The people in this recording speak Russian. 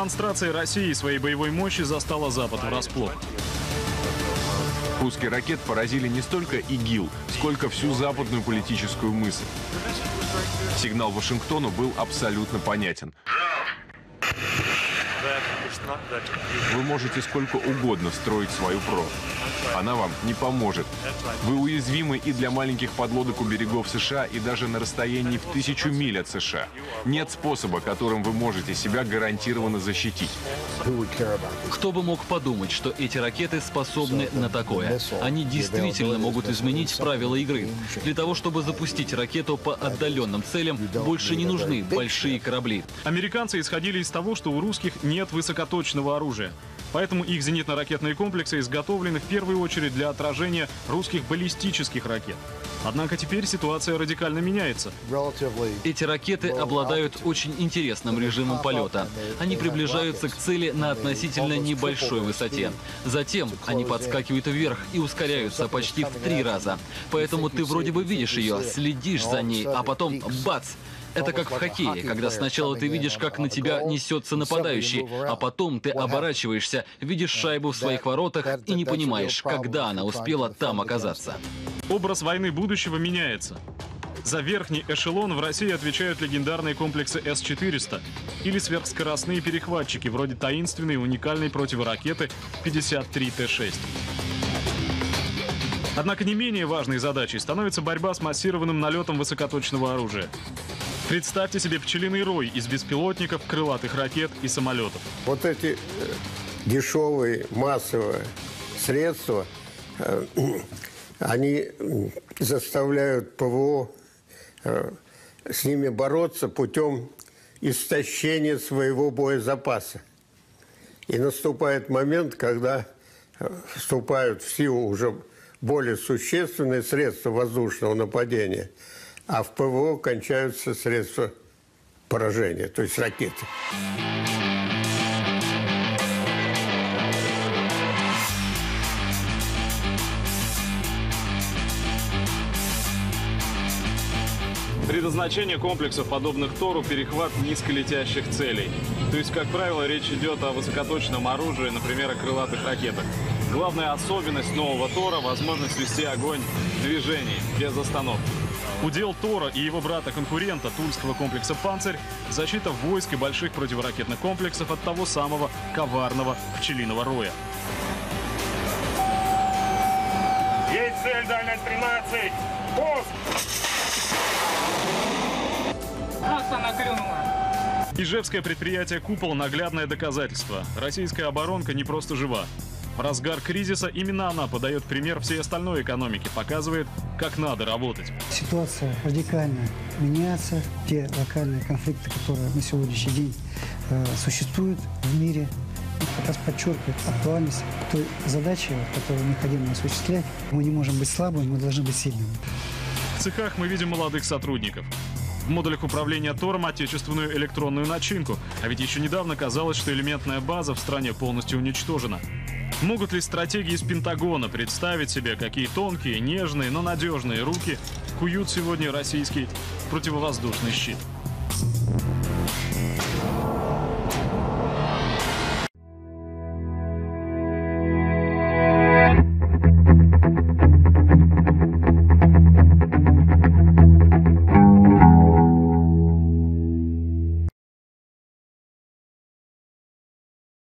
Демонстрация России своей боевой мощи застала Запад врасплох. Пуски ракет поразили не столько ИГИЛ, сколько всю западную политическую мысль. Сигнал Вашингтону был абсолютно понятен. Вы можете сколько угодно строить свою ПРО. Она вам не поможет. Вы уязвимы и для маленьких подлодок у берегов США, и даже на расстоянии в тысячу миль от США. Нет способа, которым вы можете себя гарантированно защитить. Кто бы мог подумать, что эти ракеты способны на такое? Они действительно могут изменить правила игры. Для того, чтобы запустить ракету по отдаленным целям, больше не нужны большие корабли. Американцы исходили из того, что у русских нет высокоточного оружия. Поэтому их зенитно-ракетные комплексы изготовлены в первую очередь для отражения русских баллистических ракет. Однако теперь ситуация радикально меняется. Эти ракеты обладают очень интересным режимом полета. Они приближаются к цели на относительно небольшой высоте. Затем они подскакивают вверх и ускоряются почти в три раза. Поэтому ты вроде бы видишь ее, следишь за ней, а потом бац! Это как в хоккее, когда сначала ты видишь, как на тебя несется нападающий, а потом ты оборачиваешься, видишь шайбу в своих воротах и не понимаешь, когда она успела там оказаться. Образ войны будущего меняется. За верхний эшелон в России отвечают легендарные комплексы С-400 или сверхскоростные перехватчики, вроде таинственной уникальной противоракеты 53Т-6. Однако не менее важной задачей становится борьба с массированным налетом высокоточного оружия. Представьте себе пчелиный рой из беспилотников, крылатых ракет и самолетов. Вот эти э, дешевые массовые средства, э, они заставляют ПВО э, с ними бороться путем истощения своего боезапаса. И наступает момент, когда вступают в силу уже более существенные средства воздушного нападения – а в ПВО кончаются средства поражения, то есть ракеты. Предназначение комплексов, подобных Тору, перехват низколетящих целей. То есть, как правило, речь идет о высокоточном оружии, например, о крылатых ракетах. Главная особенность нового Тора – возможность вести огонь в движении, без остановки. Удел Тора и его брата-конкурента Тульского комплекса «Панцирь» – защита войск и больших противоракетных комплексов от того самого коварного пчелиного роя. Есть цель, дальность 13. Пуск! Раз она клюнула. Ижевское предприятие «Купол» – наглядное доказательство. Российская оборонка не просто жива. В разгар кризиса именно она подает пример всей остальной экономике, показывает, как надо работать. Ситуация радикально меняется. Те локальные конфликты, которые на сегодняшний день э, существуют в мире, как раз подчеркивает актуальность той задачи, которую необходимо осуществлять. Мы не можем быть слабыми, мы должны быть сильными. В цехах мы видим молодых сотрудников. В модулях управления Тором отечественную электронную начинку. А ведь еще недавно казалось, что элементная база в стране полностью уничтожена. Могут ли стратегии из Пентагона представить себе, какие тонкие, нежные, но надежные руки куют сегодня российский противовоздушный щит?